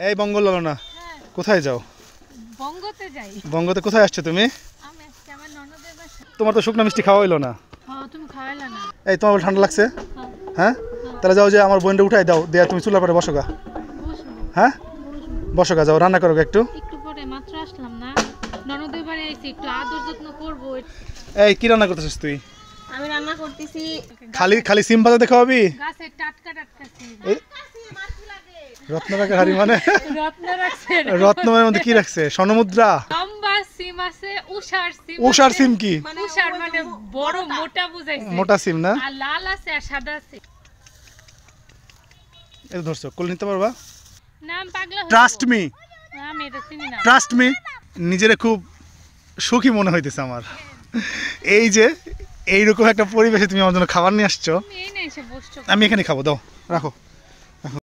এই বঙ্গল বঙ্গলনা হ্যাঁ। কোথায় যাও? বঙ্গতে যাই। বঙ্গতে কোথায় আসছো তুমি? আমি আজকে আমার ননদের বাসা তোমার তো শুকনো মিষ্টি খাওয়া হইল না। হ্যাঁ তুমি খাওয়াইলা না। এই তোমার ঠান্ডা লাগছে? হ্যাঁ? তাহলে যাও যে আমার বোনটা উঠাই দাও দেয়া তুমি চুলার পরে বসো গা। হ্যাঁ? বসো গা যাও রান্না করো একটু। একটু পরে মাত্র আসলাম না। ননদের বাড়ি আইছি একটু আদর যত্ন করব। এই কি রান্না করতেছিস তুই? আমি রান্না করতেছি খালি খালি সিম ভাজা দেখা হবি গাছের টাটকা টাটকা সিম। এই রত্নরাকের হাড়ি মানে? রত্ন রত্নমের মধ্যে কি রাখছে? স্বর্ণমুদ্রা? লম্বা সিম উষার সিম কি? মানে বড় মোটা। সিম না? লাল আছে আর সাদা আছে। এটা ধরছো কোল নিতে পারবা? নাম পাগলা হইবো। ট্রাস্ট মি আমি এটা চিনি না। ট্রাস্ট মি নিজেরে খুব সুখী মনে হইতেছে আমার। এই যে এইরকম একটা পরিবেশে তুমি আমার জন্য খাবার নিয়ে আসছো। আমি এখানে খাব দাও রাখো।